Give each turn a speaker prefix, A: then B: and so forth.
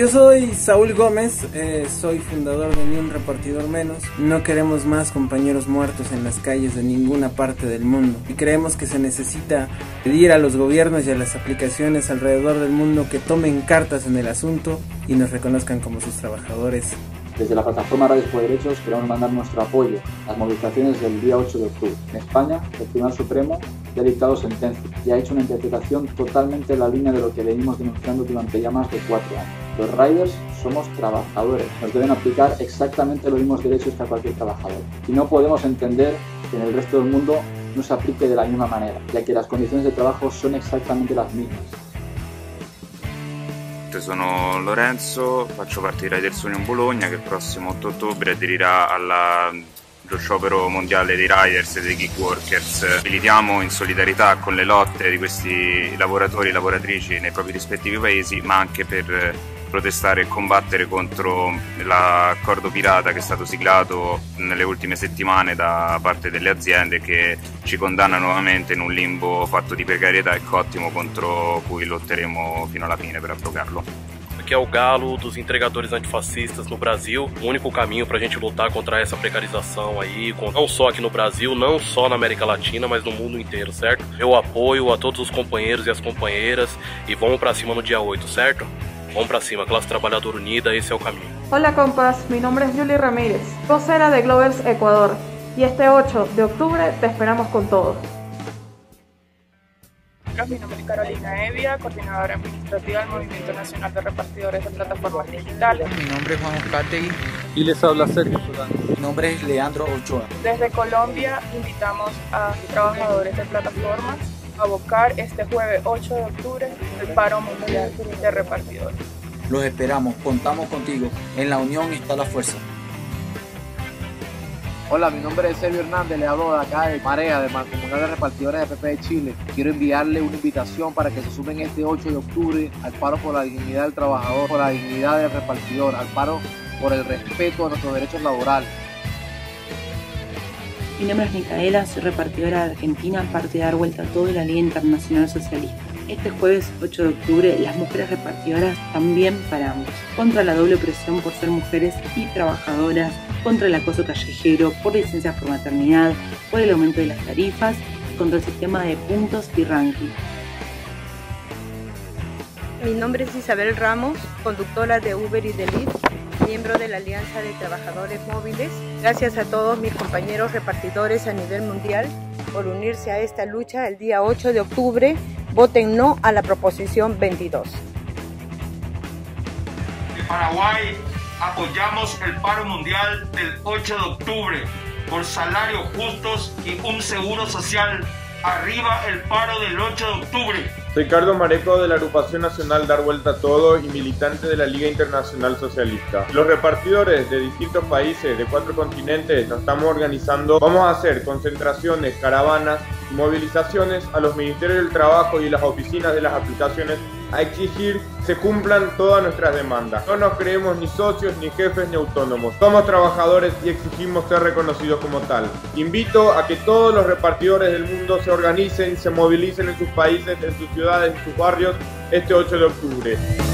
A: Yo soy Saúl Gómez, eh, soy fundador de Ni un repartidor menos. No queremos más compañeros muertos en las calles de ninguna parte del mundo y creemos que se necesita pedir a los gobiernos y a las aplicaciones alrededor del mundo que tomen cartas en el asunto y nos reconozcan como sus trabajadores
B: desde la plataforma Radios por Derechos queremos mandar nuestro apoyo a las movilizaciones del día 8 de octubre. En España, el Tribunal Supremo ya ha dictado sentencia y ha hecho una interpretación totalmente en la línea de lo que venimos denunciando durante ya más de cuatro años. Los riders somos trabajadores, nos deben aplicar exactamente los mismos derechos que a cualquier trabajador. Y no podemos entender que en el resto del mundo no se aplique de la misma manera, ya que las condiciones de trabajo son exactamente las mismas.
C: sono Lorenzo, faccio parte di Riders Union Bologna che il prossimo 8 ottobre aderirà alla lo sciopero mondiale dei riders e dei gig workers. Militiamo in solidarietà con le lotte di questi lavoratori e lavoratrici nei propri rispettivi paesi, ma anche per protestare e combattere contro l'accordo pirata che è stato siglato nelle ultime settimane da parte delle aziende che ci condanna nuovamente in un limbo fatto di precarietà e cottimo contro cui lotteremo fino alla fine per abrogarlo.
D: que é o galo dos entregadores antifascistas no Brasil. O único caminho para a gente lutar contra essa precarização aí, não só aqui no Brasil, não só na América Latina, mas no mundo inteiro, certo? Eu apoio a todos os companheiros e as companheiras e vamos para cima no dia 8, certo? Vamos para cima, classe trabalhadora unida, esse é o caminho.
E: Hola compas, mi nombre es Julie Ramírez, vocera de Glovers Ecuador, y este 8 de octubre te esperamos con todo.
F: Mi nombre es Carolina Evia, coordinadora administrativa del Movimiento Nacional de Repartidores de Plataformas Digitales.
G: Mi nombre es Juan Oscategui.
H: Y les habla Sergio Solano.
I: Mi nombre es Leandro Ochoa.
F: Desde Colombia invitamos a trabajadores de plataformas a abocar este jueves 8 de octubre el paro mundial de repartidores.
I: Los esperamos, contamos contigo. En la unión está la fuerza.
J: Hola, mi nombre es Sergio Hernández, le hablo de acá de Marea, de Mancomunidad de Repartidores de PP de Chile. Quiero enviarle una invitación para que se sumen este 8 de octubre al paro por la dignidad del trabajador, por la dignidad del repartidor, al paro por el respeto a nuestros derechos laborales.
K: Mi nombre es Micaela, soy repartidora de Argentina, parte de Dar Vuelta a Todo y la Liga Internacional Socialista. Este jueves 8 de octubre, las mujeres repartidoras también paramos contra la doble opresión por ser mujeres y trabajadoras contra el acoso callejero, por licencias por maternidad, por el aumento de las tarifas contra el sistema de puntos y ranking.
L: Mi nombre es Isabel Ramos, conductora de Uber y de miembro de la Alianza de Trabajadores Móviles. Gracias a todos mis compañeros repartidores a nivel mundial por unirse a esta lucha el día 8 de octubre. Voten no a la proposición 22.
M: Paraguay apoyamos el paro mundial del 8 de octubre por salarios justos y un seguro social. Arriba el paro del 8 de octubre.
H: Ricardo Mareco de la Agrupación Nacional Dar Vuelta a Todo y militante de la Liga Internacional Socialista. Los repartidores de distintos países de cuatro continentes nos estamos organizando. Vamos a hacer concentraciones, caravanas movilizaciones a los ministerios del trabajo y las oficinas de las aplicaciones a exigir se cumplan todas nuestras demandas. No nos creemos ni socios, ni jefes, ni autónomos. Somos trabajadores y exigimos ser reconocidos como tal. Invito a que todos los repartidores del mundo se organicen, se movilicen en sus países, en sus ciudades, en sus barrios este 8 de octubre.